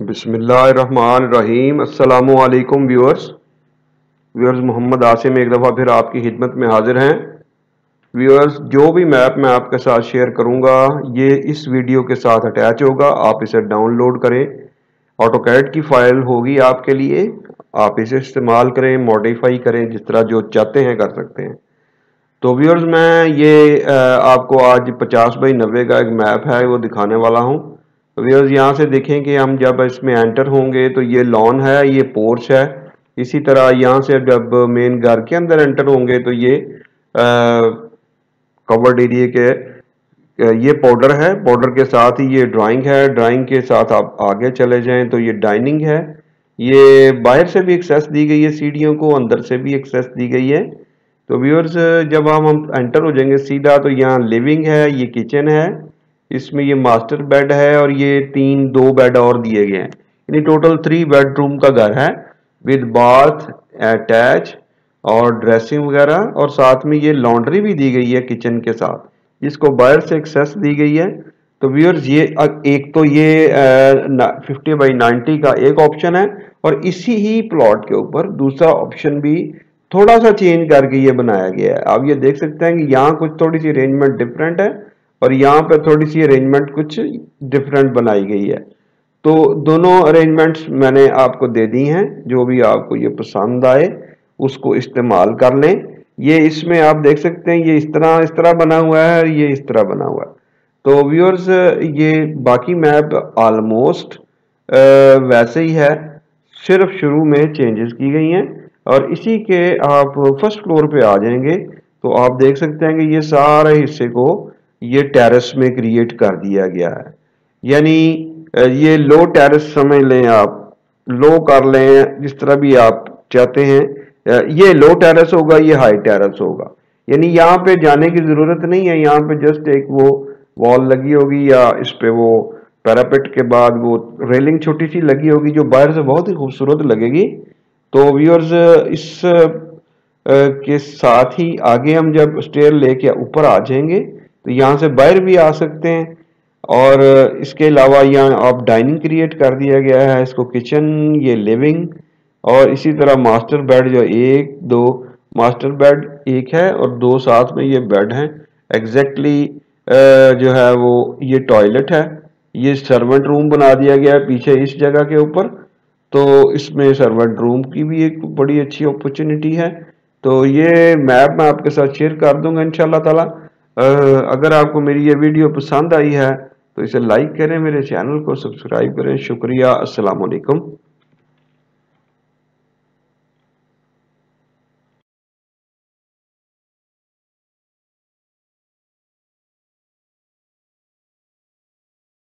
बिसमीम अल्लाम viewers. Viewers, Mohammad Asim एक दफ़ा फिर आपकी खिदमत में हाजिर हैं। व्यूअर्स, जो भी मैप मैं आपके साथ शेयर करूँगा, ये इस वीडियो के साथ अटैच होगा। आप इसे डाउनलोड करें। ऑटोकैड की फ़ाइल होगी आपके लिए। आप इसे इस्तेमाल करें मॉडिफाई करें, जिस तरह जो चाहते हैं कर सकते हैं। तो व्यूअर्स, मैं ये आपको आज 50 बाई नब्बे का एक मैप है, वो दिखाने वाला हूँ। व्यूअर्स यहाँ से देखें कि हम जब इसमें एंटर होंगे तो ये लॉन है, ये पोर्च है। इसी तरह यहाँ से जब मेन घर के अंदर एंटर होंगे तो ये कवर्ड एरिए के ये पाउडर है। पाउडर के साथ ही ये ड्राइंग है। ड्राइंग के साथ आप आगे चले जाएँ तो ये डाइनिंग है। ये बाहर से भी एक्सेस दी गई है सीढ़ियों को, अंदर से भी एक्सेस दी गई है। तो व्यूअर्स जब हम हम एंटर हो जाएँगे सीधा तो यहाँ लिविंग है, ये किचन है। इसमें ये मास्टर बेड है और ये तीन, दो बेड और दिए गए हैं। यानी टोटल थ्री बेडरूम का घर है विद बाथ अटैच और ड्रेसिंग वगैरह और साथ में ये लॉन्ड्री भी दी गई है किचन के साथ, जिसको बाहर से एक्सेस दी गई है। तो व्यूअर्स ये एक तो ये फिफ्टी बाई नाइन्टी का एक ऑप्शन है और इसी ही प्लॉट के ऊपर दूसरा ऑप्शन भी थोड़ा सा चेंज करके ये बनाया गया है। आप ये देख सकते हैं कि यहाँ कुछ थोड़ी सी अरेंजमेंट डिफरेंट है। और यहाँ पे थोड़ी सी अरेंजमेंट कुछ डिफरेंट बनाई गई है। तो दोनों अरेंजमेंट्स मैंने आपको दे दी हैं। जो भी आपको ये पसंद आए, उसको इस्तेमाल कर लें। ये इसमें आप देख सकते हैं, ये इस तरह इस तरह बना हुआ है और ये इस तरह बना हुआ है। तो व्यूअर्स ये बाकी मैप ऑलमोस्ट वैसे ही है। सिर्फ़ शुरू में चेंजेस की गई हैं और इसी के आप फ़र्स्ट फ्लोर पे आ जाएँगे। तो आप देख सकते हैं कि ये सारे हिस्से को ये टेरेस में क्रिएट कर दिया गया है। यानी ये लो टेरेस समझ लें आप लो कर लें, जिस तरह भी आप चाहते हैं ये लो टेरेस होगा, ये हाई टेरेस होगा। यानी यहाँ पे जाने की ज़रूरत नहीं है, यहाँ पे जस्ट एक वो वॉल लगी होगी या इस पे वो पैरापेट के बाद वो रेलिंग छोटी सी लगी होगी जो बाहर से बहुत ही खूबसूरत लगेगी। तो व्यूअर्स इस के साथ ही आगे हम जब स्टेयर लेके ऊपर आ जाएँगे तो यहाँ से बाहर भी आ सकते हैं। और इसके अलावा यहाँ आप डाइनिंग क्रिएट कर दिया गया है, इसको किचन ये लिविंग और इसी तरह मास्टर बेड जो एक, दो मास्टर बेड एक है और दो साथ में ये बेड हैं। एग्जैक्टली जो है वो ये टॉयलेट है। ये सर्वेंट रूम बना दिया गया है पीछे इस जगह के ऊपर। तो इसमें सर्वेंट रूम की भी एक बड़ी अच्छी अपॉर्चुनिटी है। तो ये मैप मैं आपके साथ शेयर कर दूँगा, इंशाल्लाह ताला। अगर आपको मेरी ये वीडियो पसंद आई है तो इसे लाइक करें, मेरे चैनल को सब्सक्राइब करें। शुक्रिया अस्सलाम वालेकुम